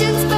patience